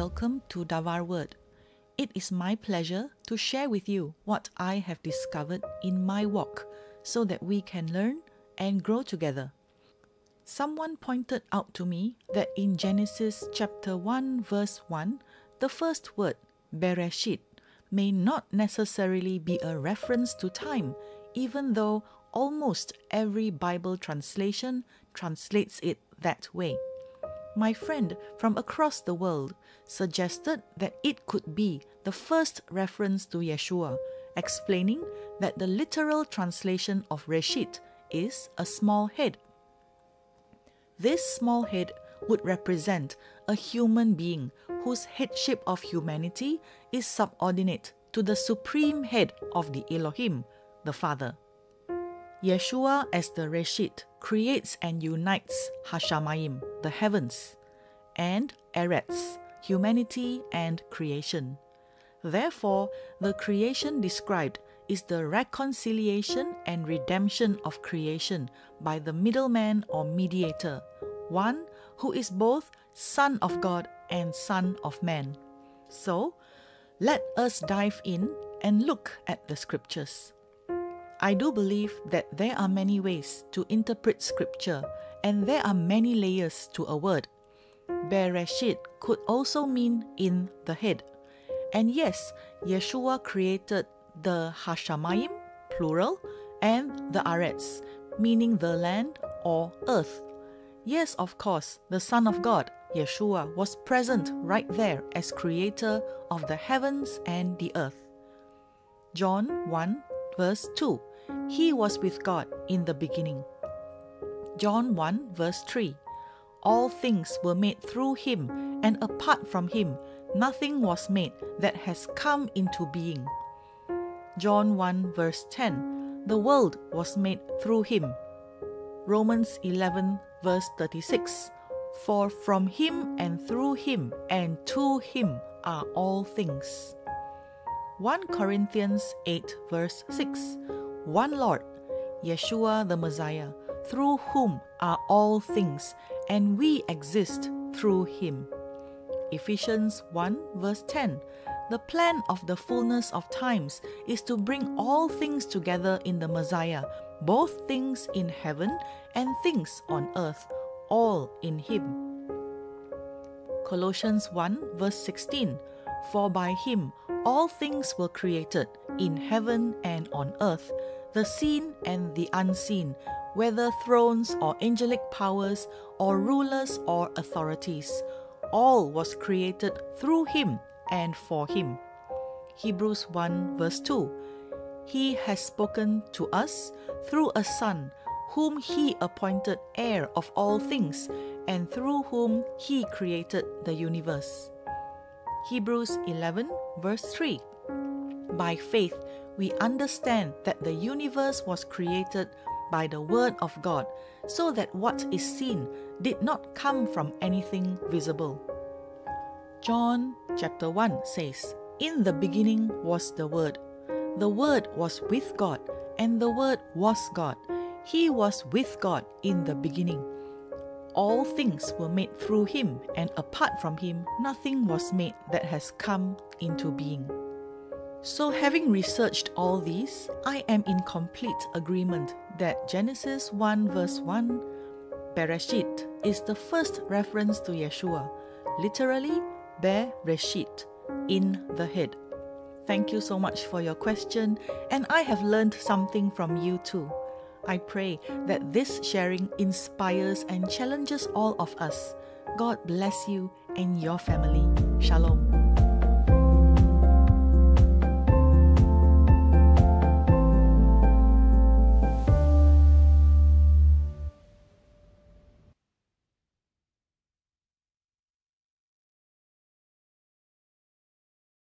welcome to Davar Word. It is my pleasure to share with you what I have discovered in my walk so that we can learn and grow together. Someone pointed out to me that in Genesis chapter 1 verse 1, the first word, Bereshit, may not necessarily be a reference to time, even though almost every Bible translation translates it that way. My friend from across the world suggested that it could be the first reference to Yeshua, explaining that the literal translation of Reshit is a small head. This small head would represent a human being whose headship of humanity is subordinate to the supreme head of the Elohim, the Father. Yeshua as the Reshit creates and unites Hashamayim, the heavens, and Eretz, humanity and creation. Therefore, the creation described is the reconciliation and redemption of creation by the middleman or mediator, one who is both Son of God and Son of Man. So, let us dive in and look at the scriptures. I do believe that there are many ways to interpret scripture and there are many layers to a word. Bereshit could also mean in the head. And yes, Yeshua created the Hashamayim, plural, and the Aretz, meaning the land or earth. Yes, of course, the Son of God, Yeshua, was present right there as creator of the heavens and the earth. John 1 verse 2 he was with God in the beginning. John 1 verse 3 All things were made through him, and apart from him, nothing was made that has come into being. John 1 verse 10 The world was made through him. Romans 11 verse 36 For from him and through him and to him are all things. 1 Corinthians 8 verse 6 one Lord, Yeshua the Messiah, through whom are all things, and we exist through him. Ephesians 1 verse 10 The plan of the fullness of times is to bring all things together in the Messiah, both things in heaven and things on earth, all in him. Colossians 1 verse 16 For by him all things were created, in heaven and on earth, the seen and the unseen, whether thrones or angelic powers or rulers or authorities. All was created through him and for him. Hebrews 1 verse 2 He has spoken to us through a Son, whom He appointed heir of all things, and through whom He created the universe. Hebrews 11 verse 3 By faith, we understand that the universe was created by the Word of God, so that what is seen did not come from anything visible. John chapter 1 says, In the beginning was the Word. The Word was with God, and the Word was God. He was with God in the beginning. All things were made through him, and apart from him, nothing was made that has come into being. So, having researched all these, I am in complete agreement that Genesis 1 verse 1, Bereshit, is the first reference to Yeshua, literally, Bereshit, in the head. Thank you so much for your question, and I have learned something from you too. I pray that this sharing inspires and challenges all of us. God bless you and your family. Shalom.